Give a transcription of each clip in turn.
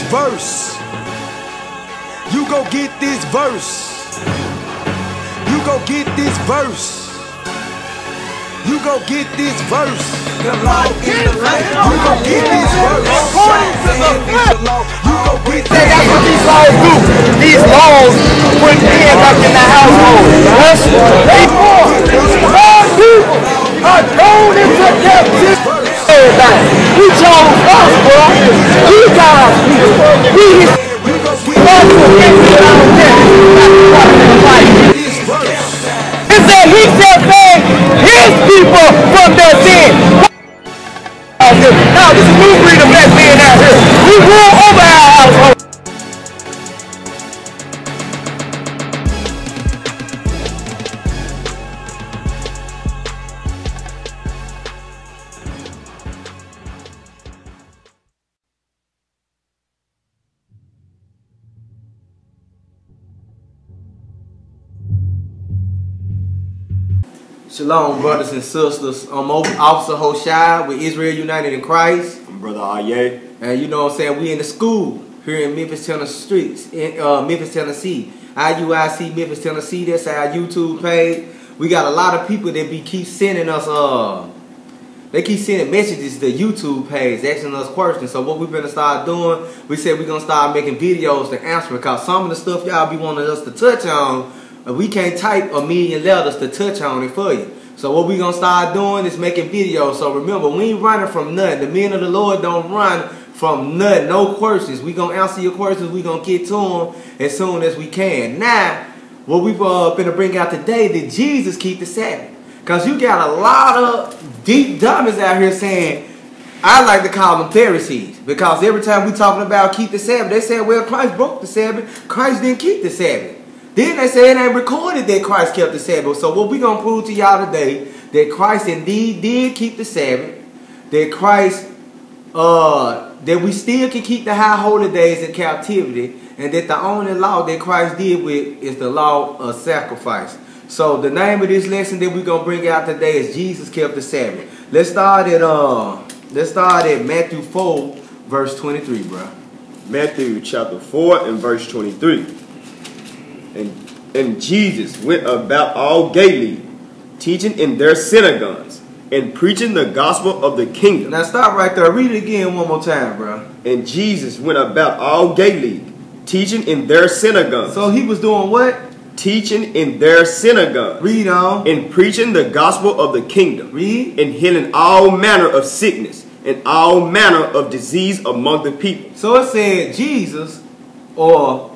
this verse. You go get this verse. You go get this verse. You go get this verse. The law is the land. You go get this verse. According to the It's the law. You go get Say that's what these laws do. These laws put men back in the household. That's Therefore, God's people are thrown into captivity. Everybody, He chose us, bro. We His You go God get will get to our death. That's what in life. this verse. It said He His people from their sin. Now this is new breed of black men out here. We rule over our household. Shalom, brothers and sisters. I'm Officer Hoshai with Israel United in Christ. I'm Brother Aye. And you know what I'm saying? We in the school here in Memphis, Tennessee streets, in uh, Memphis, Tennessee. IUIC Memphis, Tennessee. That's our YouTube page. We got a lot of people that be keep sending us uh they keep sending messages to YouTube page asking us questions. So what we're gonna start doing, we said we're gonna start making videos to answer because some of the stuff y'all be wanting us to touch on, we can't type a million letters to touch on it for you. So what we gonna start doing is making videos. So remember, we ain't running from nothing. The men of the Lord don't run from nothing, no questions. We gonna answer your questions. We gonna get to them as soon as we can. Now, what we uh finna bring out today, did Jesus keep the Sabbath? Cause you got a lot of deep dummies out here saying, I like to call them Pharisees. Because every time we talking about keep the Sabbath, they say, well, Christ broke the Sabbath. Christ didn't keep the Sabbath. Then they say it ain't recorded that Christ kept the Sabbath. So what we gonna prove to y'all today, that Christ indeed did keep the Sabbath, that Christ uh, that we still can keep the high holy days in captivity, and that the only law that Christ did with is the law of sacrifice. So the name of this lesson that we're gonna bring out today is Jesus kept the Sabbath. Let's start at uh, let's start at Matthew four, verse twenty-three, bro. Matthew chapter 4 and verse 23. And, and Jesus went about all Galilee, teaching in their synagogues and preaching the gospel of the kingdom. Now stop right there. Read it again one more time, bro. And Jesus went about all Galilee, teaching in their synagogues. So he was doing what? teaching in their synagogues Read on. and preaching the gospel of the kingdom Read. and healing all manner of sickness and all manner of disease among the people. So it said Jesus, or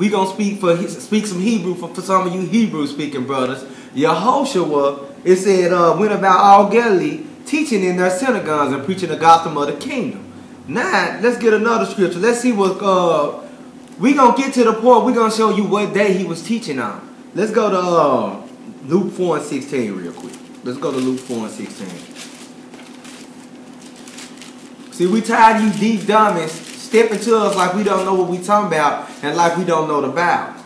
we gonna speak for speak some Hebrew for, for some of you Hebrew speaking brothers. Yehoshua, it said uh, went about all Galilee, teaching in their synagogues and preaching the gospel of the kingdom. Now let's get another scripture. Let's see what uh, we gonna get to the point. We gonna show you what day he was teaching on. Let's go to uh, Luke four and sixteen real quick. Let's go to Luke four and sixteen. See, we tired of you deep dummies stepping to us like we don't know what we talking about and like we don't know the Bible.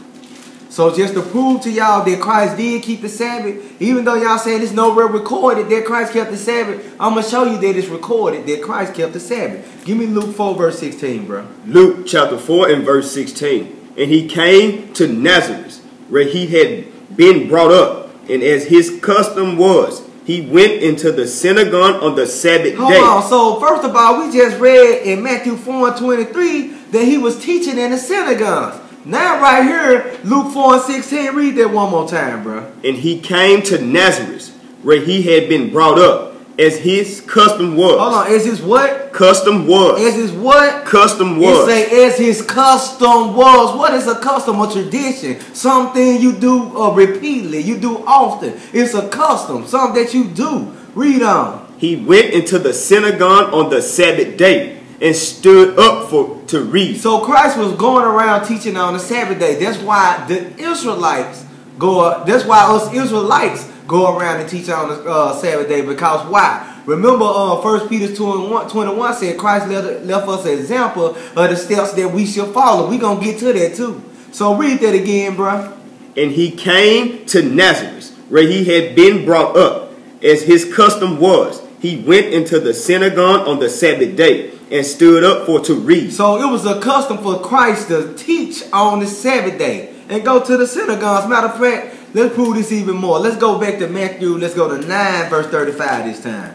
So just to prove to y'all that Christ did keep the Sabbath, even though y'all saying it's nowhere recorded that Christ kept the Sabbath, I'm going to show you that it's recorded that Christ kept the Sabbath. Give me Luke 4 verse 16, bro. Luke chapter 4 and verse 16. And he came to Nazareth, where he had been brought up, and as his custom was, he went into the synagogue on the Sabbath Hold day. on. So first of all, we just read in Matthew 4 and 23 that he was teaching in the synagogues. Now right here, Luke 4 and 16, read that one more time, bro. And he came to Nazareth, where he had been brought up, as his custom was. Hold on. Is his what? Custom was. Is his what? custom was. say as his custom was. What is a custom or tradition? Something you do uh, repeatedly, you do often. It's a custom, something that you do. Read on. he went into the synagogue on the Sabbath day and stood up for to read. So Christ was going around teaching on the Sabbath day. That's why the Israelites go. That's why us Israelites go around and teach on the uh, Sabbath day. Because why? Remember, uh, First Peter 2 and 1, 21 said Christ left, left us an example of the steps that we should follow. We're gonna get to that too. So read that again, bro. And he came to Nazareth, where he had been brought up, as his custom was. He went into the synagogue on the Sabbath day and stood up for to read. So it was a custom for Christ to teach on the Sabbath day and go to the synagogues. Matter of fact, let's prove this even more. Let's go back to Matthew. Let's go to 9 verse 35 this time.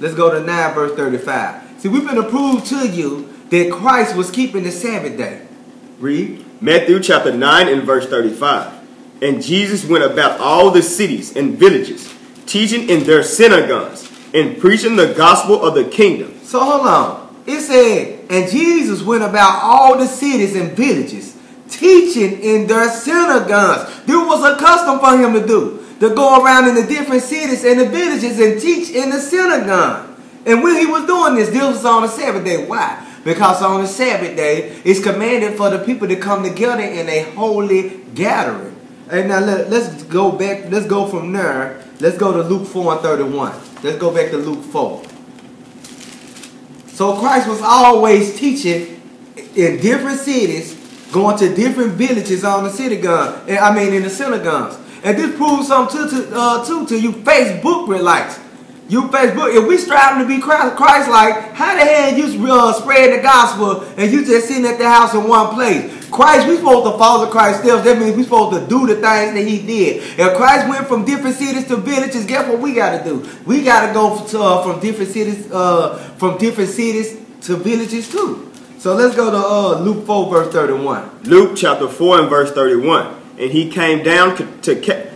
Let's go to 9 verse 35. See, we've been approved to you that Christ was keeping the Sabbath day. Read. Matthew chapter 9 and verse 35. And Jesus went about all the cities and villages, teaching in their synagogues and preaching the gospel of the kingdom. So hold on. It said, and Jesus went about all the cities and villages, teaching in their synagogues. There was a custom for him to do. To go around in the different cities and the villages and teach in the synagogue. And when he was doing this, this was on the Sabbath day. Why? Because on the Sabbath day, it's commanded for the people to come together in a holy gathering. And now let, us go back, let's go from there. Let's go to Luke 4 and 31. Let's go back to Luke 4. So Christ was always teaching in different cities, going to different villages on the synagogue. I mean, in the synagogues. And this proves something to, to, uh, too to you Facebook relics. You Facebook, if we striving to be Christ like, how the hell you uh, spread the gospel and you just sitting at the house in one place? Christ, we supposed to follow Christ's steps. That means we supposed to do the things that he did. If Christ went from different cities to villages, guess what we got to do? We got to go uh, from different cities, uh, from different cities to villages too. So let's go to uh, Luke 4 verse 31. Luke chapter 4 and verse 31 and he came down to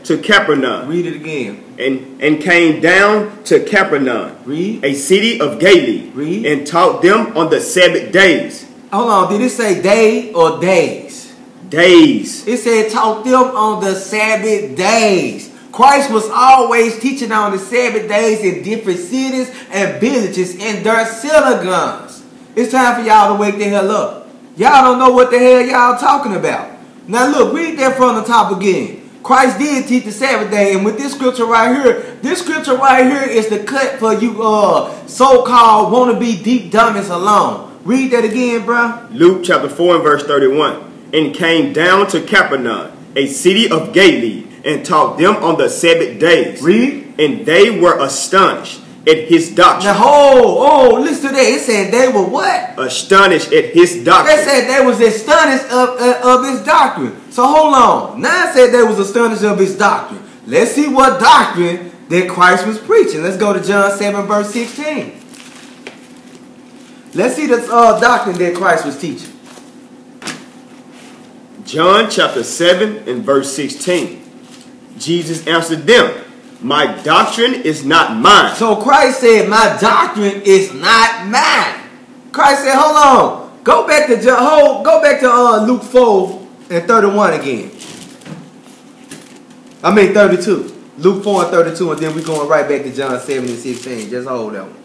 to Capernaum. Read it again. And and came down to Capernaum, Read. a city of Galilee, Read. and taught them on the Sabbath days. Hold on, did it say day or days? Days. It said taught them on the Sabbath days. Christ was always teaching on the Sabbath days in different cities and villages in their synagogues. It's time for y'all to wake the hell up. Y'all don't know what the hell y'all talking about. Now look, read that from the top again. Christ did teach the Sabbath day, and with this scripture right here, this scripture right here is the cut for you uh so-called wanna-be deep dummies alone. Read that again, bro. Luke chapter 4 and verse 31. And came down to Capernaum, a city of Galilee, and taught them on the Sabbath days. Read. And they were astonished at his doctrine. Now, oh, oh, listen to that. It said they were what? Astonished at his doctrine. They said they was astonished of, uh, of his doctrine. So hold on. Now it said they was astonished of his doctrine. Let's see what doctrine that Christ was preaching. Let's go to John 7 verse 16. Let's see the uh, doctrine that Christ was teaching. John chapter 7 and verse 16. Jesus answered them, My doctrine is not mine. So Christ said, My doctrine is not mine. Christ said, Hold on. Go back to John, go back to uh, Luke 4 and 31 again. I mean 32. Luke 4 and 32, and then we're going right back to John 7 and 16. Just hold that one.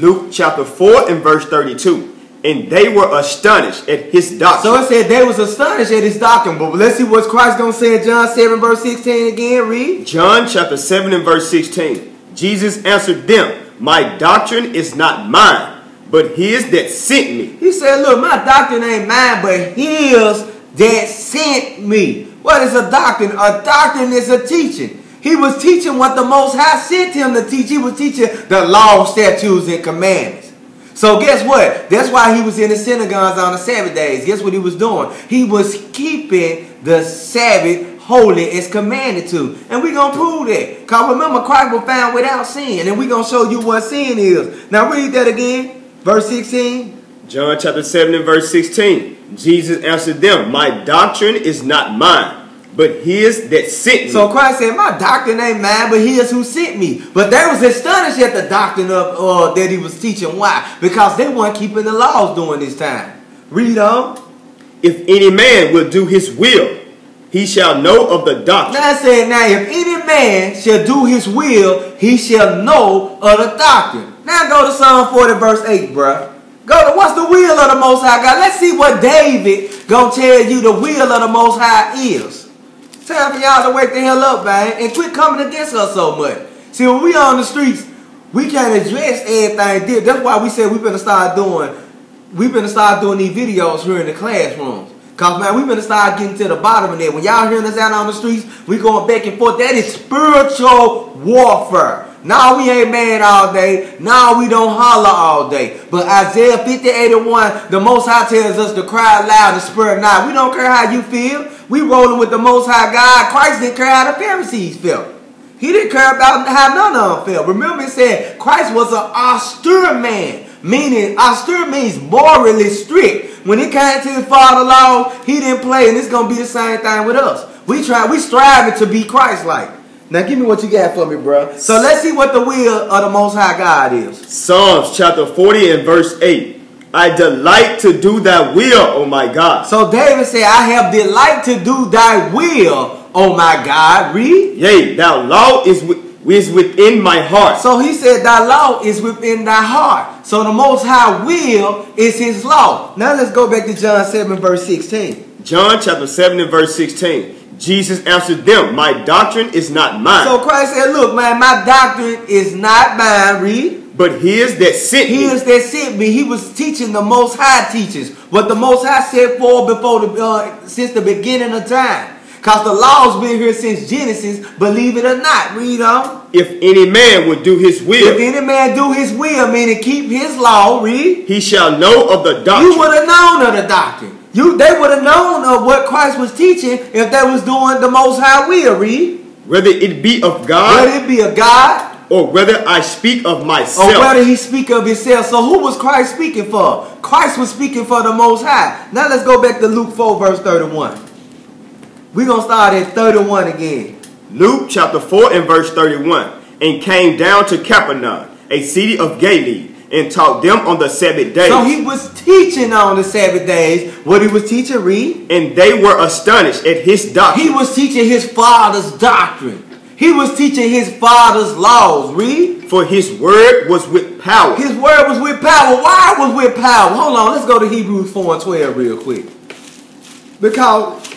Luke chapter 4 and verse 32. And they were astonished at his doctrine. So it said they was astonished at his doctrine. But let's see what Christ going to say in John 7 verse 16 again. Read. John chapter 7 and verse 16. Jesus answered them, My doctrine is not mine, but his that sent me. He said, look, my doctrine ain't mine, but his that sent me. What is a doctrine? A doctrine is a teaching. He was teaching what the Most High sent him to teach. He was teaching the law, statutes, and commandments. So guess what? That's why he was in the synagogues on the Sabbath days. Guess what he was doing? He was keeping the Sabbath holy as commanded to. And we're going to prove that. Because remember, Christ was found without sin. And we're going to show you what sin is. Now read that again. Verse 16. John chapter 7 and verse 16. Jesus answered them, My doctrine is not mine but his that sent me. So Christ said, My doctrine ain't mine, but his who sent me. But they was astonished at the doctrine of uh, that he was teaching. Why? Because they weren't keeping the laws during this time. Read on. If any man will do his will, he shall know of the doctrine. Now I said, now if any man shall do his will, he shall know of the doctrine. Now go to Psalm 40 verse 8, bruh. Go to what's the will of the Most High God? Let's see what David gonna tell you the will of the Most High is. Time for y'all to wake the hell up, man, and quit coming against us so much. See, when we on the streets, we can't address everything. That's why we said we better start doing, we better start doing these videos here in the classrooms. Cause man, we better start getting to the bottom of that. When y'all hearing us out on the streets, we going back and forth. That is spiritual warfare. No, we ain't mad all day. Now we don't holler all day. But Isaiah 50, 81, the Most High tells us to cry loud and spur not. We don't care how you feel. We rolling with the Most High God. Christ didn't care how the Pharisees felt. He didn't care about how none of them felt. Remember, it said Christ was an austere man. Meaning, austere means morally strict. When it came to his father law, he didn't play. And it's going to be the same thing with us. We try, we striving to be Christ-like. Now give me what you got for me, bro. So let's see what the will of the Most High God is. Psalms chapter 40 and verse 8. I delight to do thy will, oh my God. So David said, I have delight to do thy will, oh my God. Read. Yea, thy law is, is within my heart. So he said, Thy law is within thy heart. So the Most High will is his law. Now let's go back to John 7, verse 16. John chapter 7 and verse 16. Jesus answered them, My doctrine is not mine, So Christ said, Look, man, my doctrine is not mine. Read. but his that sent He me. is that sent me. He was teaching the Most High teachers. What the Most High said for before the uh, since the beginning of time. Cause the law's been here since Genesis. Believe it or not. Read on. If any man would do his will. If any man do his will, meaning keep his law. Read. he shall know of the doctrine. You would have known of the doctrine. You they would have known of what Christ was teaching if they was doing the Most High will. Read. Whether it be of God Whether it be a God or whether I speak of myself. or whether he speak of himself. So who was Christ speaking for? Christ was speaking for the Most High. Now let's go back to Luke 4 verse 31. We're going to start at 31 again. Luke chapter 4 and verse 31. And came down to Capernaum, a city of Galilee, and taught them on the Sabbath day. So he was teaching on the Sabbath days. What he was teaching, read. and they were astonished at his doctrine. He was teaching his father's doctrine. He was teaching his father's laws, read. for his word was with power. His word was with power. Why was with power? Hold on, let's go to Hebrews 4 and 12 real quick. Because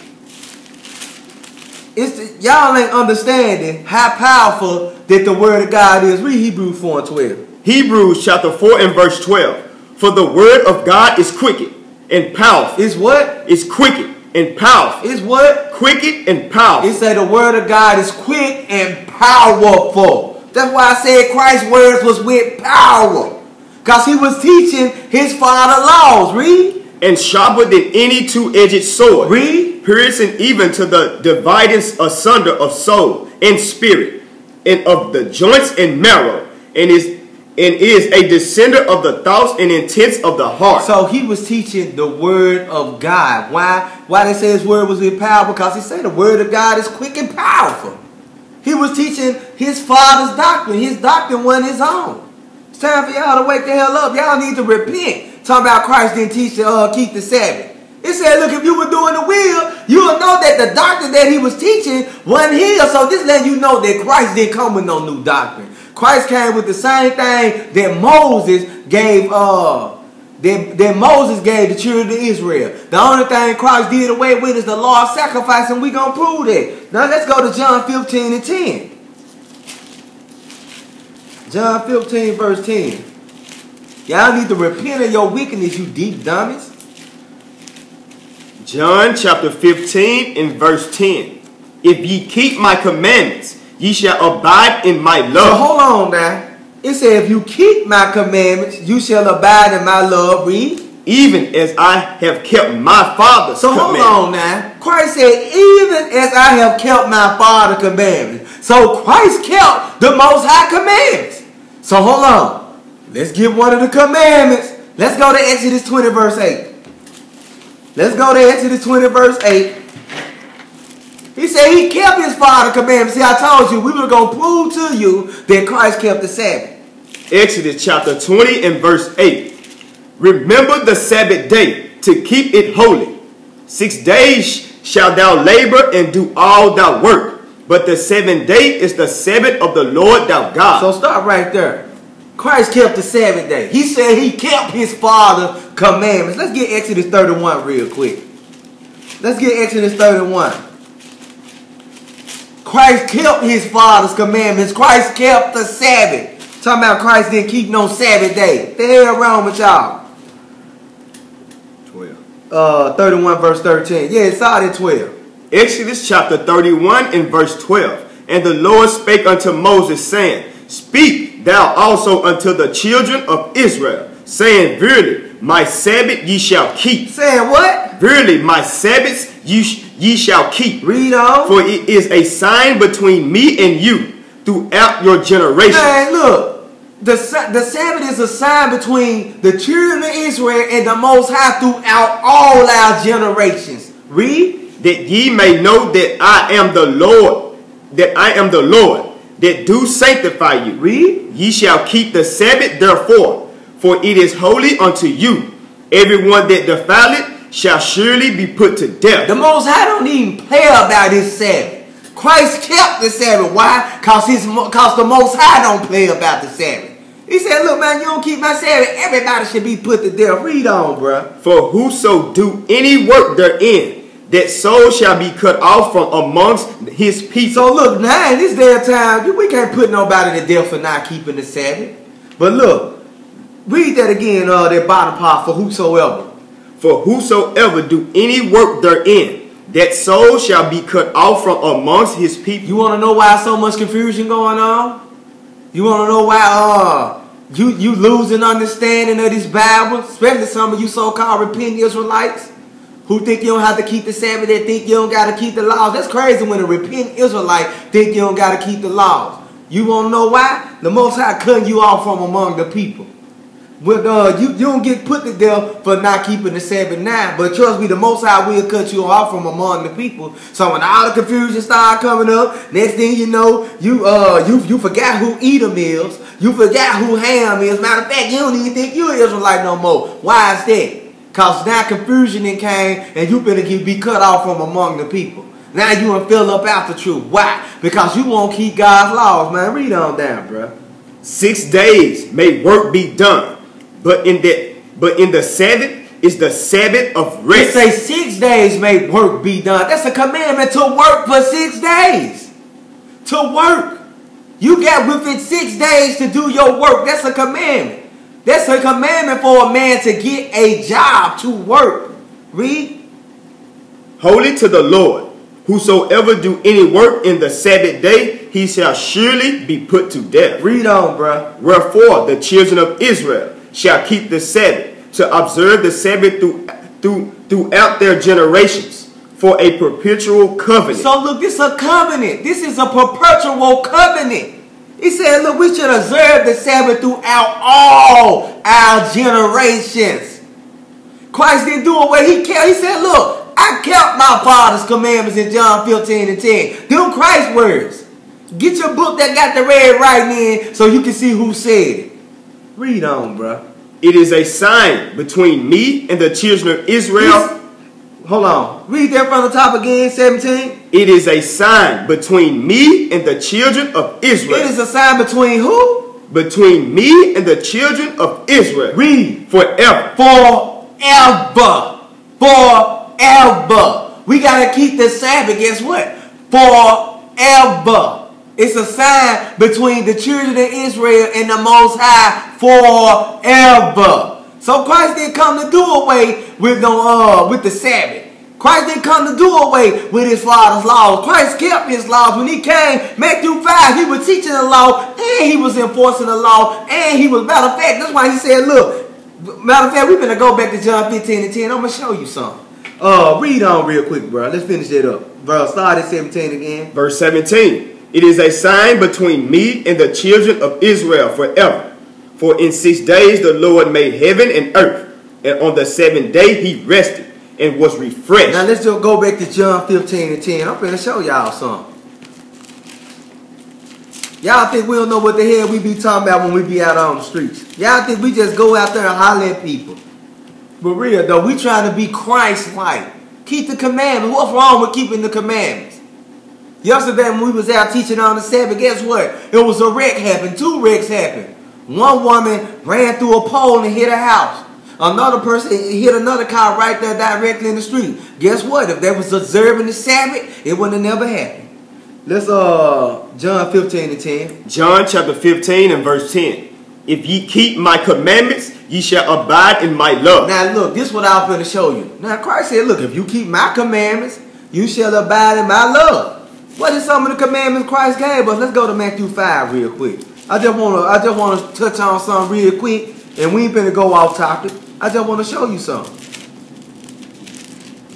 it's y'all ain't understanding how powerful that the word of God is. Read Hebrews 4 and 12. Hebrews chapter 4 and verse 12. For the word of God is quicket and powerful. Is what? Is It's quicket and powerful. Is what? Quicket and powerful. It say the word of God is quick and powerful. That's why I said Christ's words was with power. Because he was teaching his father laws. Read. and sharper than any two-edged sword. Read. Piercing even to the dividing asunder of soul and spirit, and of the joints and marrow, and is and is a descender of the thoughts and intents of the heart. So he was teaching the word of God. Why? Why they say his word was with power? Because he said the word of God is quick and powerful. He was teaching his father's doctrine. His doctrine wasn't his own. It's time for y'all to wake the hell up. Y'all need to repent. Talking about Christ didn't teach to uh, keep the Sabbath. It said, look, if you were doing the will, you will know that the doctrine that he was teaching wasn't his. So this letting you know that Christ didn't come with no new doctrine. Christ came with the same thing that Moses gave uh that, that Moses gave the children of Israel. The only thing Christ did away with is the law of sacrifice, and we're gonna prove that. Now let's go to John 15 and 10. John 15, verse 10. Y'all need to repent of your wickedness, you deep dummies. John chapter 15 and verse 10. If ye keep my commandments, ye shall abide in my love. So hold on now. It said, if you keep my commandments, you shall abide in my love. Read. even as I have kept my father's So hold on now. Christ said, even as I have kept my father's commandments. So Christ kept the most high commandments. So hold on. Let's get one of the commandments. Let's go to Exodus 20, verse 8. Let's go to Exodus 20, verse 8. He said he kept his father's commandments. See, I told you, we were going to prove to you that Christ kept the Sabbath. Exodus chapter 20 and verse 8. Remember the Sabbath day to keep it holy. Six days shalt thou labor and do all thy work. But the seventh day is the Sabbath of the Lord thy God. So stop right there. Christ kept the Sabbath day. He said he kept his father's commandments. Let's get Exodus 31 real quick. Let's get Exodus 31. Christ kept his father's commandments. Christ kept the Sabbath. Talking about Christ didn't keep no Sabbath day. The hell wrong with y'all? 12. Uh, 31 verse 13. Yeah, it's out at 12. Exodus chapter 31 and verse 12. And the Lord spake unto Moses, saying, Speak thou also unto the children of Israel, saying, Verily, my Sabbath ye shall keep. Saying what? Verily, my Sabbaths ye, ye shall keep. Read on. For it is a sign between me and you throughout your generations. Man, look. The, the Sabbath is a sign between the children of Israel and the Most High throughout all our generations. Read. that ye may know that I am the Lord, that I am the Lord, that do sanctify you. Read. Ye shall keep the Sabbath therefore, for it is holy unto you. Everyone that defile it shall surely be put to death. The Most High don't even play about his Sabbath. Christ kept the Sabbath. Why? Cause his, cause the Most High don't play about the Sabbath. He said, "Look, man, you don't keep my Sabbath. Everybody should be put to death." Read on, bruh. For whoso do any work therein, that soul shall be cut off from amongst his people. So look, now in this day time, we can't put nobody to death for not keeping the Sabbath. But look, read that again, uh, that bottom part for whosoever. For whosoever do any work therein, that soul shall be cut off from amongst his people. You want to know why so much confusion going on? You want to know why uh you you losing understanding of this Bible, especially some of you so-called repentant Israelites who think you don't have to keep the Sabbath, they think you don't got to keep the laws. That's crazy when a repentant Israelite think you don't got to keep the laws. You want to know why? The Most High cut you off from among the people. But uh, you, you don't get put to death for not keeping the Sabbath now. But trust me, the Most High will cut you off from among the people. So when all the confusion start coming up, next thing you know, you uh you you forgot who Edom is. You forgot who Ham is. Matter of fact, you don't even think you're Israelite no more. Why is that? Cause now confusion came and you better get be cut off from among the people. Now you want to fill up out the truth. Why? Because you won't keep God's laws, man. Read on down, bruh. Six days may work be done, but in the but in the Sabbath is the Sabbath of rest. say six days may work be done. That's a commandment to work for six days. To work. You got within six days to do your work. That's a commandment. That's a commandment for a man to get a job to work. Read. Holy to the Lord. Whosoever do any work in the Sabbath day, he shall surely be put to death. Read on, bruh. Wherefore the children of Israel shall keep the Sabbath to observe the Sabbath through, through, throughout their generations for a perpetual covenant. So look, this is a covenant. This is a perpetual covenant. He said, look, we should observe the Sabbath throughout all our generations. Christ didn't do away. He kept, he said, look, I kept my father's commandments in John 15 and 10. Them Christ words. Get your book that got the red writing in so you can see who said it. Read on, bruh. it is a sign between me and the children of Israel. Hold on. Read that from the top again, 17. It is a sign between me and the children of Israel. It is a sign between who? between me and the children of Israel. Read. forever. forever. Forever. We got to keep the Sabbath. Guess what? Forever. It's a sign between the children of Israel and the Most High forever. So Christ didn't come to do away with no uh with the Sabbath. Christ didn't come to do away with his father's laws. Christ kept his laws. When he came, Matthew 5, he was teaching the law and he was enforcing the law and he was, matter of fact, that's why he said, look, matter of fact, we're going to go back to John 15 and 10. I'm going to show you something. Uh, read on real quick, bro. Let's finish that up. Bro, start at 17 again. Verse 17. It is a sign between me and the children of Israel forever. For in six days the Lord made heaven and earth, and on the seventh day he rested and was refreshed. Now let's just go back to John 15 and 10. I'm finna show y'all something. Y'all think we don't know what the hell we be talking about when we be out on the streets. Y'all think we just go out there and holler at people. But real though, we trying to be Christ-like. Keep the commandments. What's wrong with keeping the commandments? Yesterday when we was out teaching on the Sabbath, guess what? It was a wreck happened. Two wrecks happened. One woman ran through a pole and hit a house. Another person hit another car right there directly in the street. Guess what? If they was observing the Sabbath, it wouldn't have never happened. Let's uh John 15 and 10. John chapter 15 and verse 10. If ye keep my commandments, ye shall abide in my love. Now look, this is what I'm going to show you. Now Christ said, look, if you keep my commandments, you shall abide in my love. What is some of the commandments Christ gave us? Let's go to Matthew 5 real quick. I just wanna I just wanna touch on something real quick, and we ain't finna go off topic. I just wanna show you something.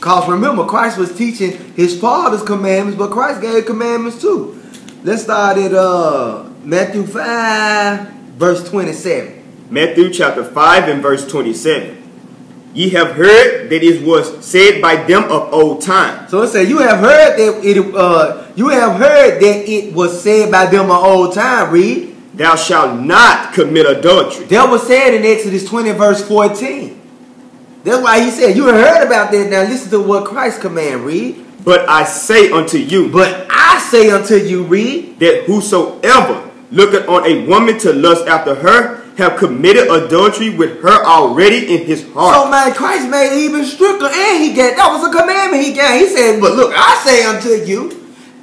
Cause remember, Christ was teaching his father's commandments, but Christ gave commandments too. Let's start at uh Matthew 5, verse 27. Matthew chapter 5 and verse 27. Ye have heard that it was said by them of old time. So it said, You have heard that it uh you have heard that it was said by them of old time, read. Thou shalt not commit adultery. That was said in Exodus 20, verse 14. That's why he said, You heard about that. Now listen to what Christ command, read. But I say unto you But I say unto you, read, that whosoever looketh on a woman to lust after her have committed adultery with her already in his heart. So man, Christ made it even stricter, and he gave that was a commandment he gave. He said, "But look, I say unto you,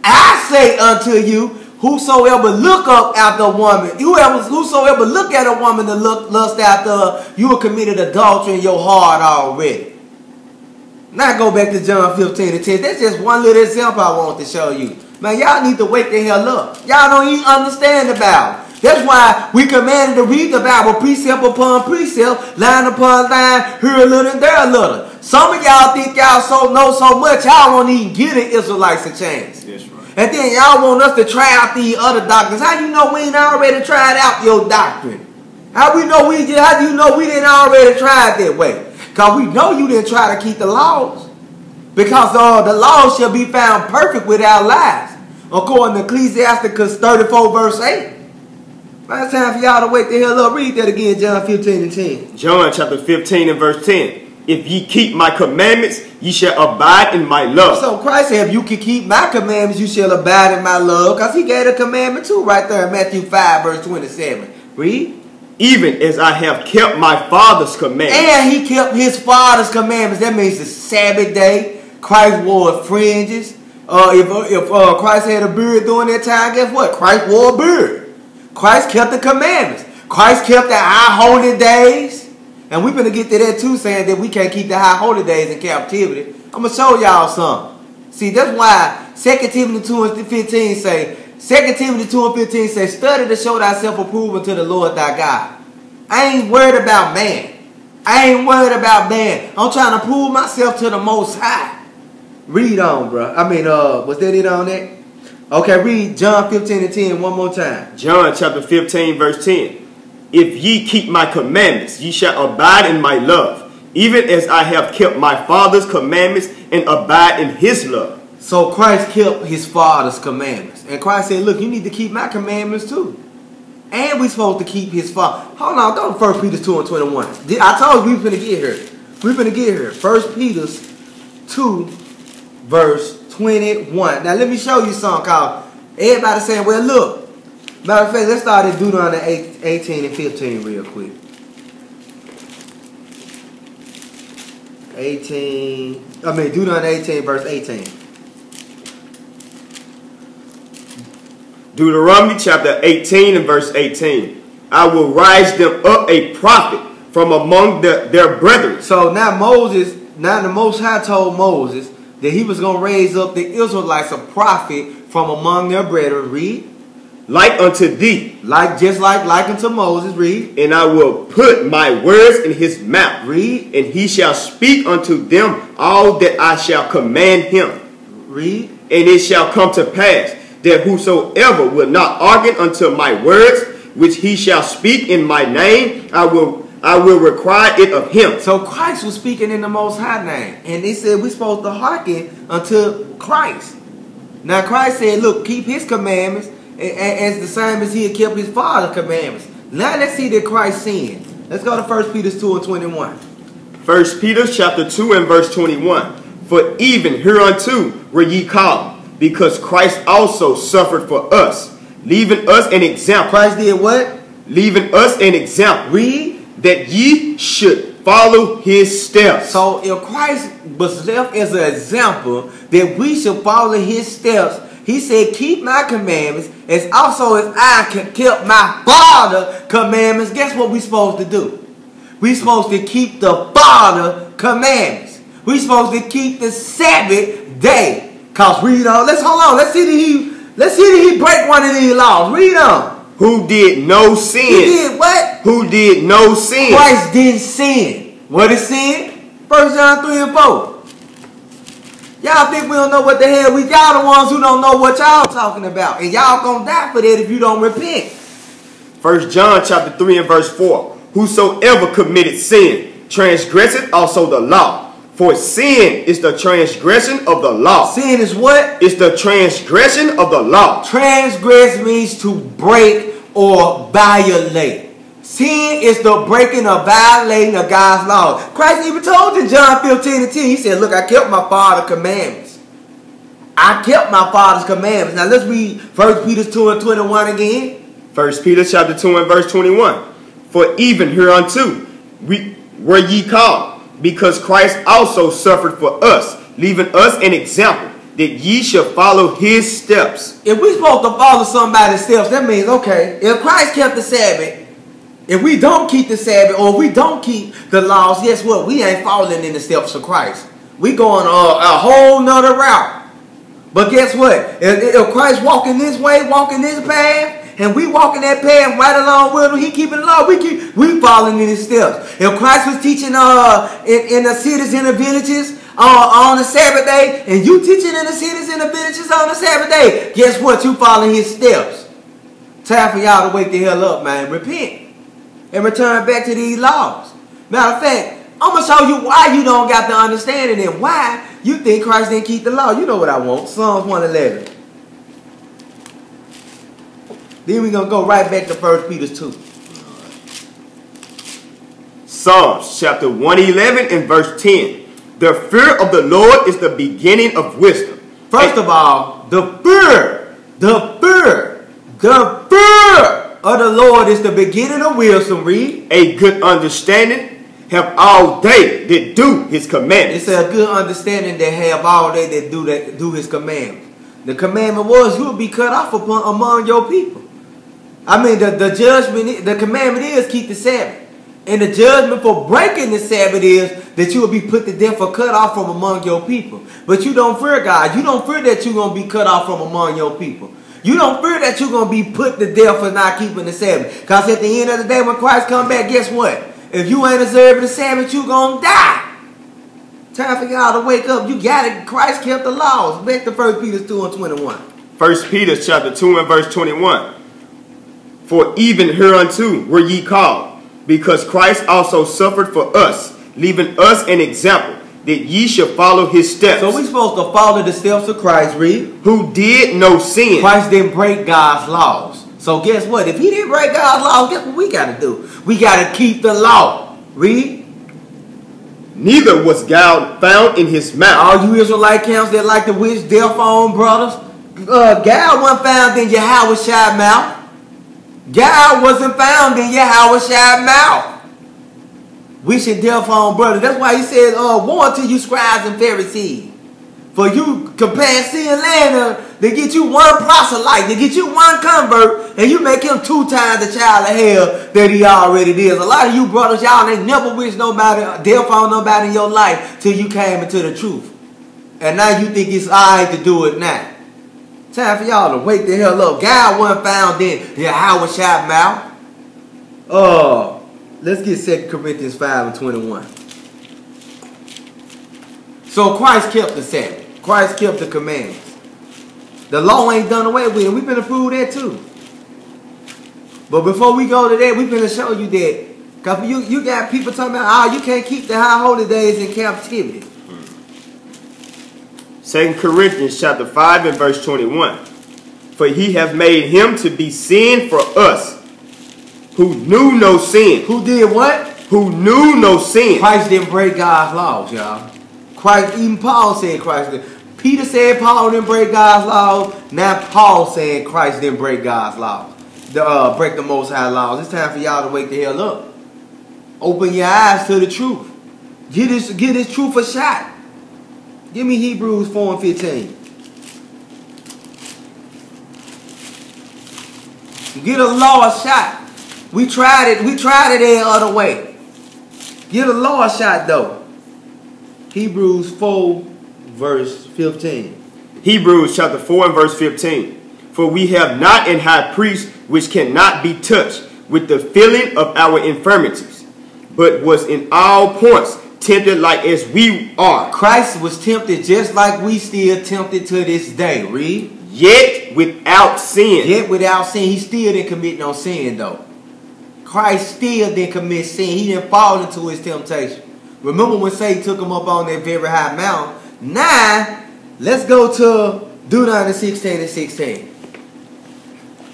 I say unto you, whosoever look up after a woman, whoever whosoever look at a woman to look lust after, you have committed adultery in your heart already." Now go back to John 15 and 10. That's just one little example I want to show you. Man, y'all need to wake the hell up. Y'all don't even understand the Bible. That's why we commanded to read the Bible precept upon precept, line upon line, here a little and there a little. Some of y'all think y'all so know so much, y'all won't even give the Israelites a chance. That's right. And then y'all want us to try out these other doctrines. How you know we ain't already tried out your doctrine? How we know we did? How do you know we didn't already try it that way? Cause we know you didn't try to keep the laws. Because uh, the laws shall be found perfect without lies. According to Ecclesiasticus 34 verse 8. Man, it's time for y'all to wake the hell up. Read that again, John 15 and 10. John chapter 15 and verse 10. If ye keep my commandments, ye shall abide in my love. So Christ said, if you can keep my commandments, you shall abide in my love. Because he gave a commandment too right there in Matthew 5 verse 27. Read. even as I have kept my father's commandments. And he kept his father's commandments. That means the Sabbath day. Christ wore fringes. Uh, if if uh, Christ had a beard during that time, guess what? Christ wore a beard. Christ kept the commandments. Christ kept the high holy days. And we're going to get to that too, saying that we can't keep the high holy days in captivity. I'm going to show y'all something. See, that's why 2 Timothy 2 and 15 say, 2 Timothy 2 and 15 say, study to show thyself approved to the Lord thy God. I ain't worried about man. I ain't worried about man. I'm trying to prove myself to the Most High. Read on, bro. I mean, uh, was that it on that? Okay, read John 15 and 10 one more time. John chapter 15 verse 10. If ye keep my commandments, ye shall abide in my love, even as I have kept my father's commandments and abide in his love. So Christ kept his father's commandments. And Christ said, look, you need to keep my commandments too. And we're supposed to keep his father. Hold on, go to 1 Peter 2 and 21. I told you we were going to get here. We're going to get here. 1 Peter 2, verse 21. Now let me show you something called everybody saying, well look. Matter of fact, let's start at Deuteronomy 8, 18 and 15 real quick. 18, I mean Deuteronomy 18 verse 18. Deuteronomy chapter 18 and verse 18. I will rise them up a prophet from among the, their brethren. So now Moses, now the Most High told Moses that he was going to raise up the Israelites a prophet from among their brethren. Read. like unto thee, Like just like like unto Moses. Read. and I will put my words in his mouth, Read. and he shall speak unto them all that I shall command him. Read. And it shall come to pass that whosoever will not argue unto my words, which he shall speak in my name, I will I will require it of him. So Christ was speaking in the Most High name. And they said we're supposed to hearken unto Christ. Now Christ said, look, keep his commandments as the same as he had kept his father's commandments. Now let's see that Christ sinned. Let's go to 1 Peter 2 and 21. First Peter chapter 2 and verse 21. For even hereunto were ye called, because Christ also suffered for us, leaving us an example, Christ did what? leaving us an example, Read. That ye should follow his steps. So if Christ was left as an example that we should follow his steps, he said, keep my commandments as also as I kept my father commandments. Guess what we supposed to do? we supposed to keep the father commandments. we supposed to keep the Sabbath day. Cause read on. Let's hold on. Let's see that he let's see that he break one of these laws. Read on. Who did no sin. did what? Who did no sin. Christ didn't sin. What is sin? First John 3 and 4. Y'all think we don't know what the hell we y'all the ones who don't know what y'all talking about. And y'all gonna die for that if you don't repent. First John chapter 3 and verse 4. Whosoever committed sin, transgresseth also the law. For sin is the transgression of the law. Sin is what? It's the transgression of the law. Transgress means to break or violate. Sin is the breaking or violating of God's law. Christ even told in John 15 and 10, he said, Look, I kept my father's commandments. I kept my father's commandments. Now let's read 1 Peter 2 and 21 again. First Peter chapter 2 and verse 21. For even hereunto we were ye called, because Christ also suffered for us, leaving us an example, that ye shall follow his steps. If we're supposed to follow somebody's steps, that means, okay, if Christ kept the Sabbath, if we don't keep the Sabbath or we don't keep the laws, guess what? We ain't following in the steps of Christ. We going a, a whole nother route. But guess what? If, if Christ walking this way, walking this path, and we walking that path right along with him, he keeping the law. We keep we following in his steps. If Christ was teaching uh in, in the cities and the villages uh, on the Sabbath day, and you teaching in the cities and the villages on the Sabbath day, guess what? You following his steps. Time for y'all to wake the hell up, man. Repent and return back to these laws. Matter of fact, I'm gonna show you why you don't got the understanding and why you think Christ didn't keep the law. You know what I want. Psalms 111. Then we're gonna go right back to 1 Peter 2. Psalms chapter 111 and verse 10. The fear of the Lord is the beginning of wisdom. First of all, the fear, the fear, the fear of the Lord is the beginning of wisdom. Read. A good understanding have all they that do his commandments. It's a good understanding that have all they that do that do his commandments. The commandment was you will be cut off upon among your people. I mean the, the judgment the commandment is keep the Sabbath. And the judgment for breaking the Sabbath is that you will be put to death or cut off from among your people. But you don't fear God. You don't fear that you're gonna be cut off from among your people. You don't fear that you're gonna be put to death for not keeping the Sabbath. Because at the end of the day, when Christ come back, guess what? If you ain't observing the Sabbath, you're gonna die. Time for y'all to wake up. You got it. Christ kept the laws. Back to 1 Peter 2 and 21. First Peter chapter 2 and verse 21. For even hereunto were ye called, because Christ also suffered for us, leaving us an example, that ye shall follow his steps. So we supposed to follow the steps of Christ, read. who did no sin, Christ didn't break God's laws. So guess what? If he didn't break God's laws, guess what we got to do? We got to keep the law. Read. neither was God found in his mouth. All you Israelite camps that like to wish death on brothers, uh, Gal wasn't found in Yahawashi mouth. Gal wasn't found in Yahawashi mouth. Wishing death on brothers. That's why he said, uh, woe unto you scribes and Pharisees. For you compare sea and land uh, they get you one proselyte, they get you one convert, and you make him two times the child of hell that he already is. A lot of you brothers, y'all ain't never wish nobody death on nobody in your life till you came into the truth. And now you think it's alright to do it now. Time for y'all to wake the hell up. God wasn't found in Yahawashi mouth. Oh, let's get 2 Corinthians 5 and 21. So Christ kept the Sabbath. Christ kept the commandments. The law ain't done away with, and we've been to prove that too. But before we go to that, we've been to show you that. Because you, you got people talking about, oh, you can't keep the high holy days in captivity. Second Corinthians chapter 5 and verse 21. For he hath made him to be sin for us, who knew no sin, Who did what? who knew no sin. Christ didn't break God's laws, y'all. Christ, even Paul said Christ did. Peter said Paul didn't break God's laws. Now Paul saying Christ didn't break God's laws. The, uh, break the Most High laws. It's time for y'all to wake the hell up. Open your eyes to the truth. Get this, get this truth a shot. Give me Hebrews 4 and 15. Get a law a shot. We tried it. We tried it any other way. Get a law a shot though. Hebrews 4 verse 15. Hebrews chapter 4 and verse 15. For we have not an high priest which cannot be touched with the feeling of our infirmities, but was in all points tempted like as we are, Christ was tempted just like we still tempted to this day. Read. yet without sin. Yet without sin, he still didn't commit no sin though. Christ still didn't commit sin. He didn't fall into his temptation. Remember when Satan took him up on that very high mountain? Now, let's go to Deuteronomy 16 and 16.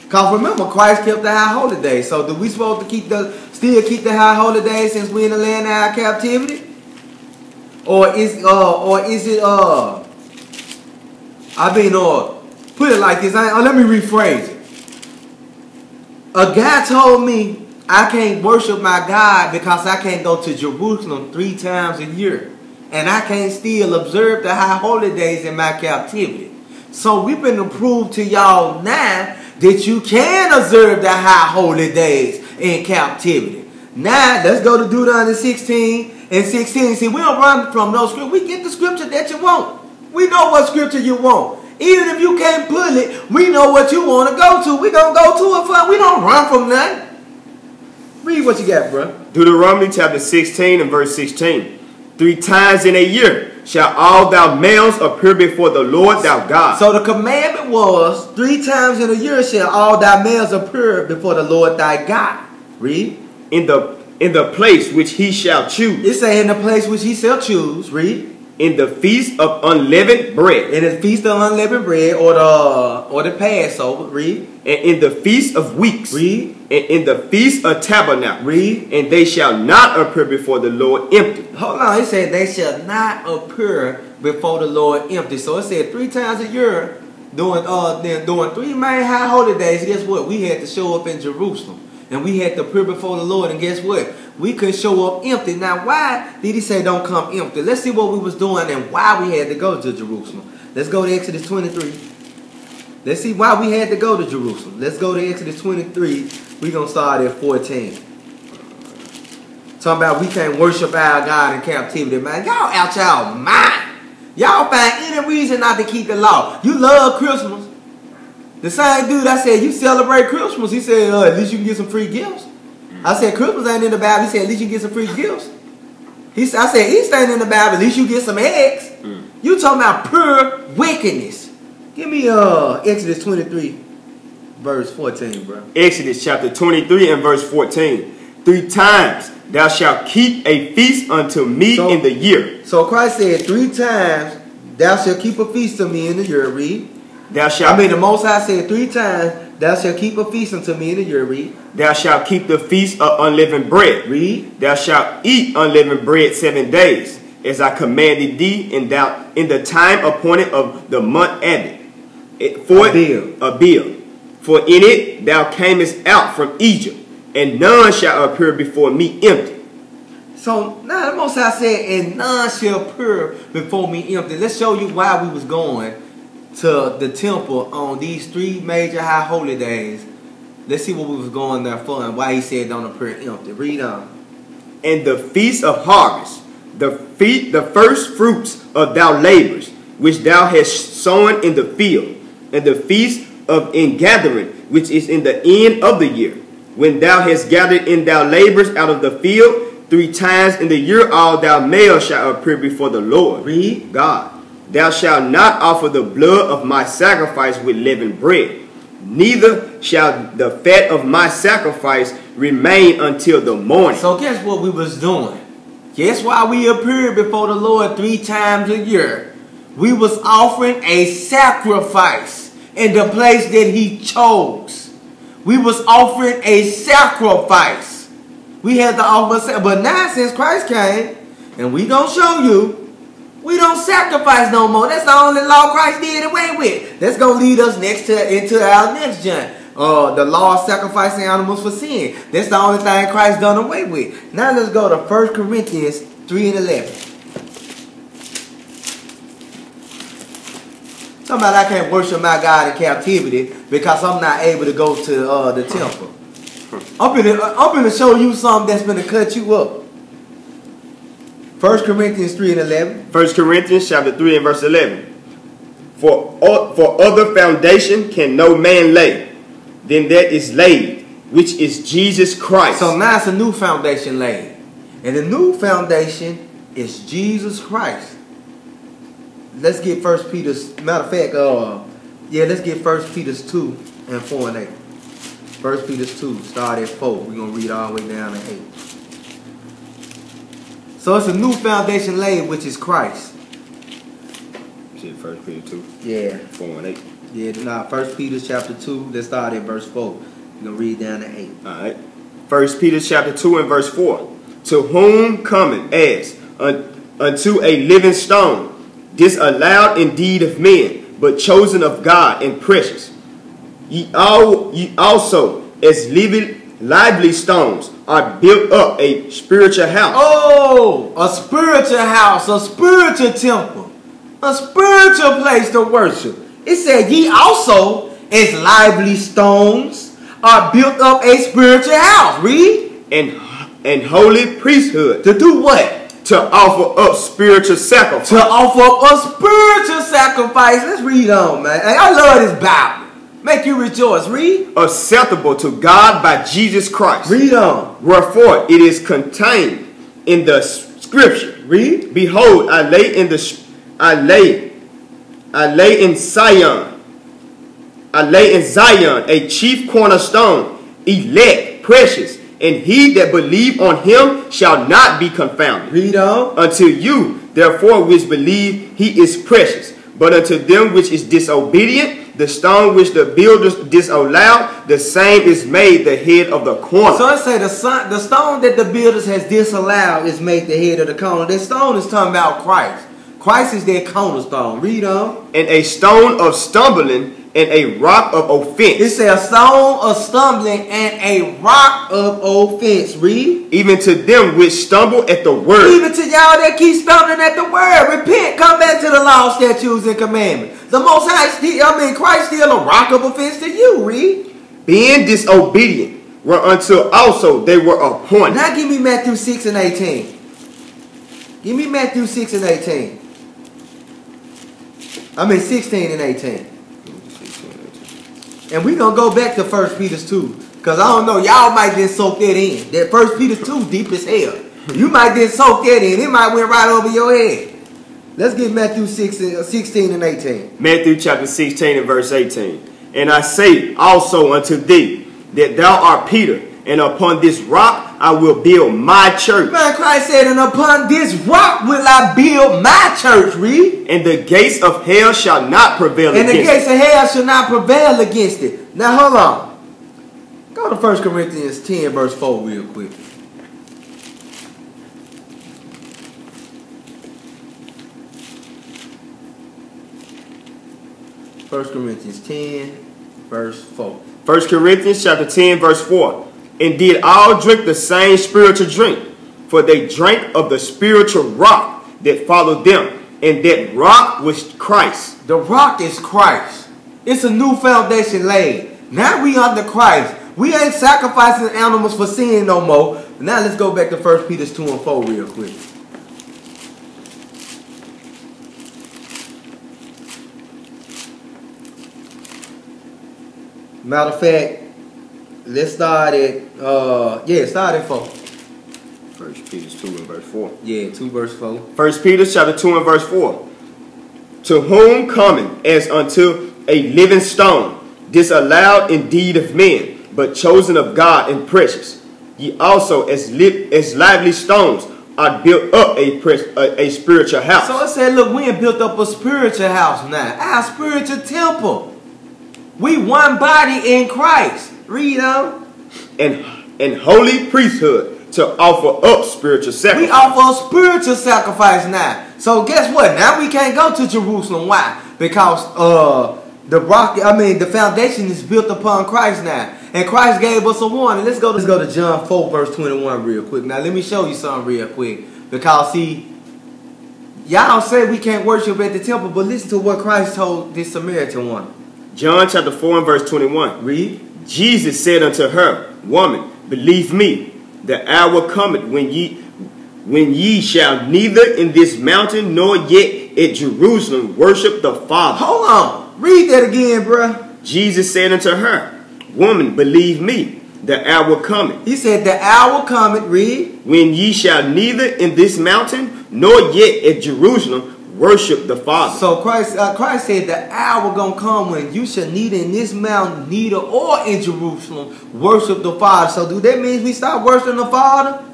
Because remember, Christ kept the high holy days. So do we supposed to keep the still keep the high holy days since we in the land of our captivity? Or is uh or is it uh I mean uh put it like this. I, uh, let me rephrase it. A guy told me I can't worship my God because I can't go to Jerusalem three times a year. And I can't still observe the high holy days in my captivity. So we've been to prove to y'all now that you can observe the high holy days in captivity. Now let's go to Deuteronomy 16 and 16. See, we don't run from no scripture. We get the scripture that you want. We know what scripture you want. Even if you can't pull it, we know what you want to go to. we going to go to it for We don't run from nothing. Read what you got, bro. Deuteronomy chapter 16 and verse 16. Three times in a year shall all thou males appear before the Lord thou God. So the commandment was three times in a year shall all thy males appear before the Lord thy God. Read. in the in the place which he shall choose, It say in the place which he shall choose. Read. in the feast of unleavened bread, In the feast of unleavened bread or the or the Passover. Read. and in the feast of weeks, Read. and in the feast of tabernacle, Read. and they shall not appear before the Lord empty. Hold on, He said they shall not appear before the Lord empty. So it said three times a year during uh then during three main high holy days, guess what? We had to show up in Jerusalem. And we had to appear before the Lord. And guess what? We couldn't show up empty. Now why did he say don't come empty? Let's see what we was doing and why we had to go to Jerusalem. Let's go to Exodus 23. Let's see why we had to go to Jerusalem. Let's go to Exodus 23. We're gonna start at 14. Talking about we can't worship our God in captivity, man. Y'all out y'all mind. Y'all find any reason not to keep the law. You love Christmas. The same dude I said, you celebrate Christmas. He said, uh, at least you can get some free gifts. I said, Christmas ain't in the Bible. He said, at least you can get some free gifts. He said, I said, Easter ain't in the Bible. At least you get some eggs. You talking about pure wickedness. Give me uh Exodus 23, verse 14, bro. Exodus chapter 23 and verse 14. Three times thou shalt keep a feast unto me So- in the year. So Christ said three times, thou shalt keep a feast to me in the year, read. Thou shalt I mean, the Most High said three times, thou shalt keep a feast unto me in the year, read. thou shalt keep the feast of unleavened bread. Read. Thou shalt eat unleavened bread seven days, as I commanded thee in thou in the time appointed of the month Abib. For Abib. Abib. For in it thou camest out from Egypt, and none shall appear before me empty. So now the Most High said, and none shall appear before me empty. Let's show you why we was going to the temple on these three major high holy days. Let's see what we was going there for and why he said don't appear empty. Read on. and the feast of harvest, the feet, the first fruits of thy labors, which thou hast sown in the field, and the feast of ingathering, which is in the end of the year, when thou hast gathered in thy labors out of the field, three times in the year all thou males shall appear before the Lord. Read. God, thou shalt not offer the blood of my sacrifice with leavened bread, neither shall the fat of my sacrifice remain until the morning. So guess what we was doing? Guess why we appeared before the Lord three times a year? We was offering a sacrifice in the place that he chose. We was offering a sacrifice. We had to offer, but now since Christ came, and we gonna show you, we don't sacrifice no more. That's the only law Christ did away with. That's gonna lead us next to into our next joint. Uh, the law of sacrificing animals for sin. That's the only thing Christ done away with. Now let's go to 1 Corinthians 3 and 11. Talking about I can't worship my God in captivity because I'm not able to go to uh, the temple. I'm I'm gonna show you something that's gonna cut you up. 1 Corinthians 3 and 11. 1 Corinthians chapter 3 and verse 11. For, for other foundation can no man lay than that is laid, which is Jesus Christ. So now it's a new foundation laid. And the new foundation is Jesus Christ. Let's get First Peter's matter of fact, uh yeah, let's get First Peter's two and four and eight. First Peter's two, start at four. We're gonna read all the way down to eight. So it's a new foundation laid, which is Christ. Shit, First Peter 2, Yeah. 4 and 8. Yeah, nah, First Peter chapter two, let's start at verse four. We're gonna read down to eight. Alright. First Peter chapter 2 and verse 4. To whom cometh as unto a living stone, disallowed indeed of men, but chosen of God and precious. Ye, all, ye also, as living lively stones, are built up a spiritual house. Oh, a spiritual house, a spiritual temple, a spiritual place to worship. It said, Ye also, as lively stones, are built up a spiritual house. Read. and and holy priesthood To do what? to offer up spiritual sacrifice. To offer up a spiritual sacrifice. Let's read on, man. I love this Bible. Make you rejoice. Read. acceptable to God by Jesus Christ. Read on. Wherefore it is contained in the scripture. Read. Behold, I lay in the I lay I lay in Zion. I lay in Zion a chief cornerstone, elect, precious, and he that believe on him shall not be confounded. Read on. Unto you, therefore, which believe he is precious. But unto them which is disobedient, the stone which the builders disallowed, the same is made the head of the corner. So I say the son, the stone that the builders has disallowed is made the head of the corner. That stone is talking about Christ. Christ is their cornerstone. Read on. and a stone of stumbling and a rock of offense. It offense, say a stone of stumbling and a rock of offense. Read. even to them which stumble at the word, Even to y'all that keep stumbling at the word, repent, come back to the law, statutes, and commandments. The Most High, I mean, Christ still a rock of offense to you. Read. being disobedient, were until also they were appointed. Now give me Matthew 6 and 18. Give me Matthew 6 and 18. I mean 16 and 18. And we gonna go back to First Peter 2. Cause I don't know, y'all might just soak that in. That First Peter 2 deep as hell. You might just soak that in. It might went right over your head. Let's get Matthew 6 and, uh, 16 and 18. Matthew chapter 16 and verse 18. And I say also unto thee that thou art Peter, and upon this rock I will build my church, Man, Christ said, and upon this rock will I build my church, read. and the gates of hell shall not prevail And the against gates of hell shall not prevail against it. Now hold on. Go to 1 Corinthians 10, verse 4, real quick. First Corinthians 10, verse 4. 1 Corinthians chapter 10 verse 4. And did all drink the same spiritual drink, for they drank of the spiritual rock that followed them, and that rock was Christ. The rock is Christ. It's a new foundation laid. Now we under Christ. We ain't sacrificing animals for sin no more. Now let's go back to 1 Peter 2 and 4 real quick. Matter of fact, let's start at uh yeah, start at 4. First Peter 2 and verse 4. Yeah, 2 verse 4. First Peter chapter 2 and verse 4. To whom coming as unto a living stone, disallowed indeed of men, but chosen of God and precious. Ye also as li- as lively stones are built up a, a, a spiritual house. So I said, look, we have built up a spiritual house now. Our spiritual temple. We one body in Christ. Read on. and and holy priesthood to offer up spiritual sacrifice. We offer a spiritual sacrifice now. So guess what? Now we can't go to Jerusalem. Why? Because uh the rock, I mean the foundation is built upon Christ now. And Christ gave us a warning. Let's go let's go to John 4, verse 21 real quick. Now let me show you something real quick. Because see, y'all say we can't worship at the temple, but listen to what Christ told this Samaritan woman. John chapter 4 and verse 21. Read. Jesus said unto her, Woman, believe me, the hour cometh when ye when ye shall neither in this mountain nor yet at Jerusalem worship the Father. Hold on. Read that again, bruh. Jesus said unto her, Woman, believe me, the hour cometh. He said, The hour cometh, read. when ye shall neither in this mountain nor yet at Jerusalem worship the Father. So Christ, uh, Christ said, The hour gonna come when you shall neither in this mountain, neither or in Jerusalem worship the Father. So do that means we stop worshiping the Father?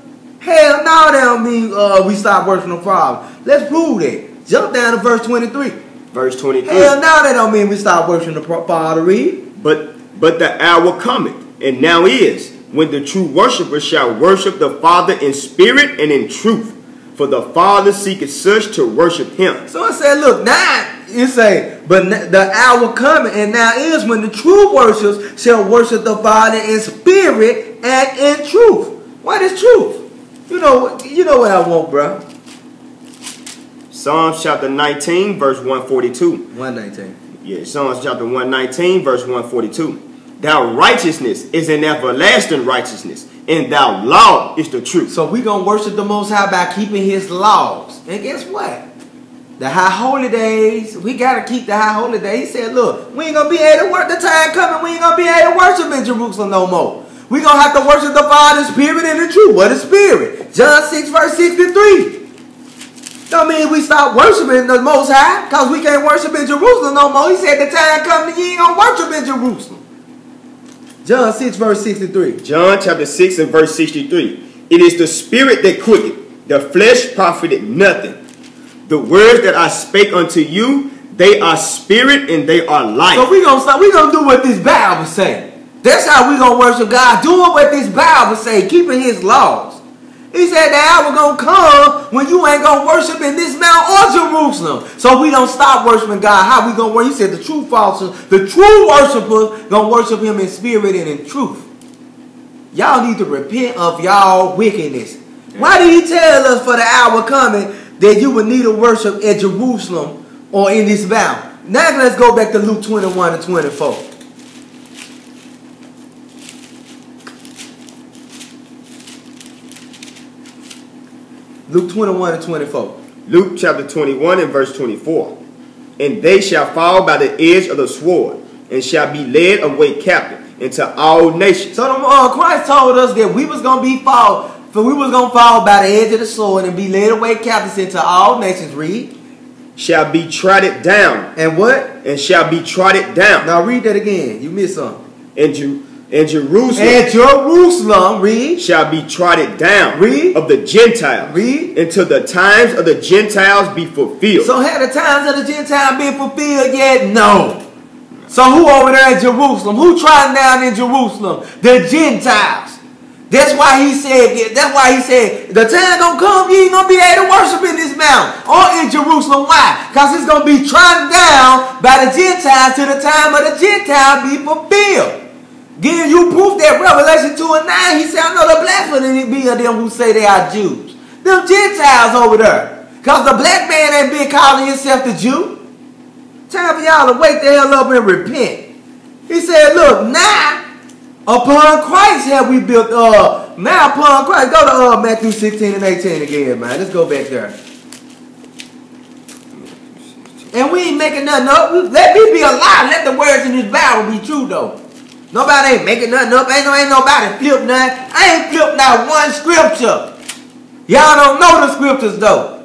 Hell no, that don't mean uh, we stop worshiping the Father. Let's prove that. Jump down to verse 23. Verse 23. Hell no, that don't mean we stop worshiping the Father. Read. But but the hour cometh, and now is, when the true worshippers shall worship the Father in spirit and in truth. For the Father seeketh such to worship him. So it said, look, now it say, but the hour coming, and now is when the true worshipers shall worship the Father in spirit and in truth. What is truth? You know, you know what I want, bro. Psalms chapter 19, verse 142. 119. Yeah, Psalms chapter 119, verse 142. Thou righteousness is an everlasting righteousness, and thou law is the truth. So we gonna worship the Most High by keeping His laws. And guess what? The high holy days, we gotta keep the high holy days. He said, look, we ain't gonna be able to work the time coming, we ain't gonna be able to worship in Jerusalem no more. we gonna have to worship the Father spirit and the truth. What is spirit? John 6, verse 63. Don't mean we stop worshiping the Most High, because we can't worship in Jerusalem no more. He said the time coming, you ain't gonna worship in Jerusalem. John 6, verse 63. John chapter 6 and verse 63. It is the spirit that quicketh, the flesh profited nothing. The words that I spake unto you, they are spirit and they are life. So we gonna start. We gonna do what this Bible say. That's how we gonna worship God. Doing what this Bible say, keeping His laws. He said the hour gonna come when you ain't gonna worship in this mount or Jerusalem. So we don't stop worshiping God. How we gonna worship? He said the true falsers, the true worshipers, gonna worship Him in spirit and in truth. Y'all need to repent of y'all wickedness. Why did He tell us for the hour coming that you would need to worship at Jerusalem or in this mount? Now let's go back to Luke 21 and 24. Luke 21 and 24. Luke chapter 21 and verse 24. And they shall fall by the edge of the sword, and shall be led away captive into all nations. So the, uh, Christ told us that we was gonna be fall, for we was gonna fall by the edge of the sword and be led away captives into all nations. Read Shall be trodden down, and what? and shall be trodden down. Now read that again. You missed something. And, Ju- and Jerusalem And Jerusalem, read, shall be trodden down Read. of the Gentiles read. until the times of the Gentiles be fulfilled. So had the times of the Gentiles been fulfilled yet? No. So who over there in Jerusalem? Who trying down in Jerusalem? The Gentiles. That's why he said, that's why he said, the time gonna come, you ain't gonna be able to worship in this mount or in Jerusalem. Why? Because it's gonna be trodden down by the Gentiles till the time of the Gentiles be fulfilled. Give you proof that Revelation 2 and 9, he said, I know the blasphemy be of them who say they are Jews. Them Gentiles over there. Because the black man ain't been calling himself the Jew. Time for y'all to wake the hell up and repent. He said, look, now, upon Christ have we built, uh, now upon Christ. Go to uh, Matthew 16 and 18 again, man. Let's go back there. And we ain't making nothing up. Let me be a lie. Let the words in this Bible be true, though. Nobody ain't making nothing up. Ain't no ain't nobody flip nothing. I ain't flipped not one scripture. Y'all don't know the scriptures though.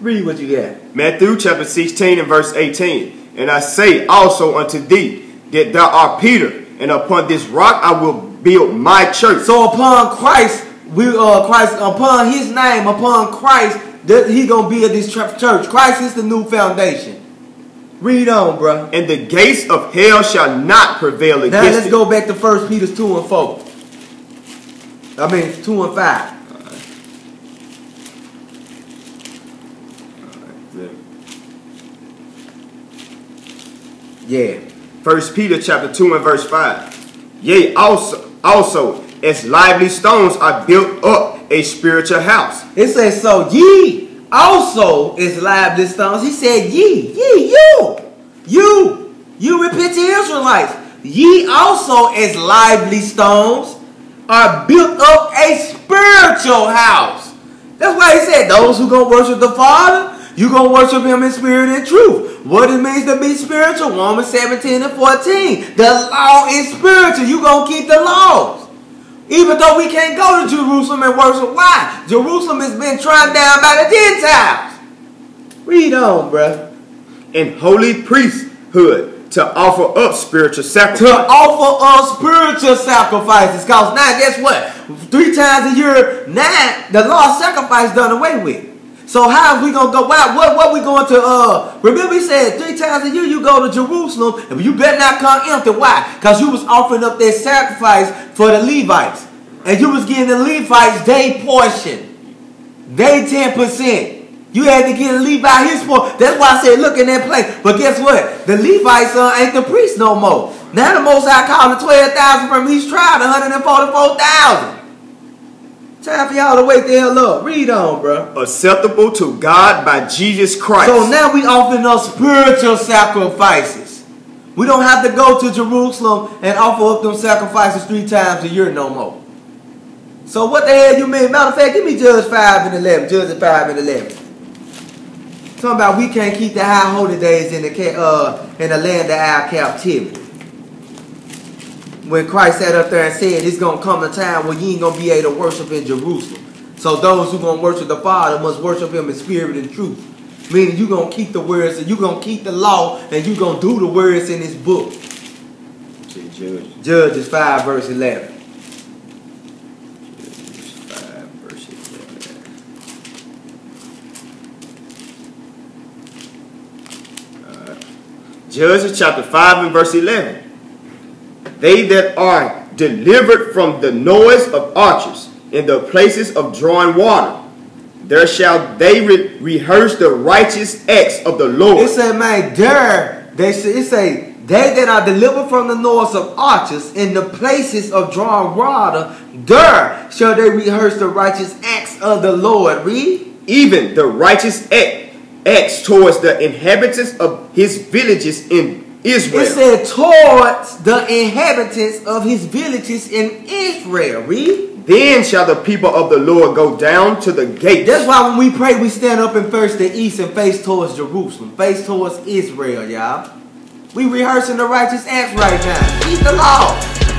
Read what you got. Matthew chapter 16 and verse 18. And I say also unto thee that thou art Peter, and upon this rock I will build my church. So upon Christ, we uh Christ upon His name, upon Christ, that He gonna build this church. Christ is the new foundation. Read on, bruh. and the gates of hell shall not prevail against Now let's it. go back to First Peter two and four. I mean two and five. Yeah. First Peter chapter 2 and verse 5. Yea, also, also, as lively stones are built up a spiritual house. It says, so ye also is lively stones. He said, ye, ye, you, you, you repentant Israelites. Ye also as lively stones are built up a spiritual house. That's why he said, those who gonna worship the Father, You gonna worship him in spirit and truth. What it means to be spiritual, Romans 17 and 14. The law is spiritual. You gonna keep the laws. Even though we can't go to Jerusalem and worship. Why? Jerusalem has been trodden down by the Gentiles. Read on, bruh. And holy priesthood to offer up spiritual sacrifices. To offer up spiritual sacrifices. Because now guess what? Three times a year, now the law of sacrifice done away with. So how we gonna go? Why? What? What we going to? Uh, remember he said three times a year you go to Jerusalem, and you better not come empty. Why? Because you was offering up that sacrifice for the Levites, and you was getting the Levites their portion, they ten percent. You had to get a Levi his portion. That's why I said look in that place. But guess what? The Levites uh, ain't the priests no more. Now the Most High called the twelve thousand from each tribe, one hundred and forty-four thousand. Time for y'all to wake the hell up. Read on, bro. Acceptable to God by Jesus Christ. So now we offering up spiritual sacrifices. We don't have to go to Jerusalem and offer up them sacrifices three times a year no more. So what the hell you mean? Matter of fact, give me Judge 5 and 11. Judge 5 and 11. Talking about we can't keep the high holy days in the uh in the land of our captivity. When Christ sat up there and said it's gonna come a time when you ain't gonna be able to worship in Jerusalem. So those who gonna worship the Father must worship him in spirit and truth. Meaning you gonna keep the words and you gonna keep the law and you gonna do the words in this book. Judges Judges 5 verse 11. 5, verse 11. Alright. Judges chapter 5 and verse 11. They that are delivered from the noise of archers in the places of drawing water, there shall they re- rehearse the righteous acts of the Lord. It said, man, there they say it say they that are delivered from the noise of archers in the places of drawing water, there shall they rehearse the righteous acts of the Lord. Read. even the righteous act, acts towards the inhabitants of his villages in Israel. It said towards the inhabitants of his villages in Israel. Read. then shall the people of the Lord go down to the gate. That's why when we pray, we stand up and face the east and face towards Jerusalem, face towards Israel, y'all. We rehearsing the righteous acts right now. Keep the law.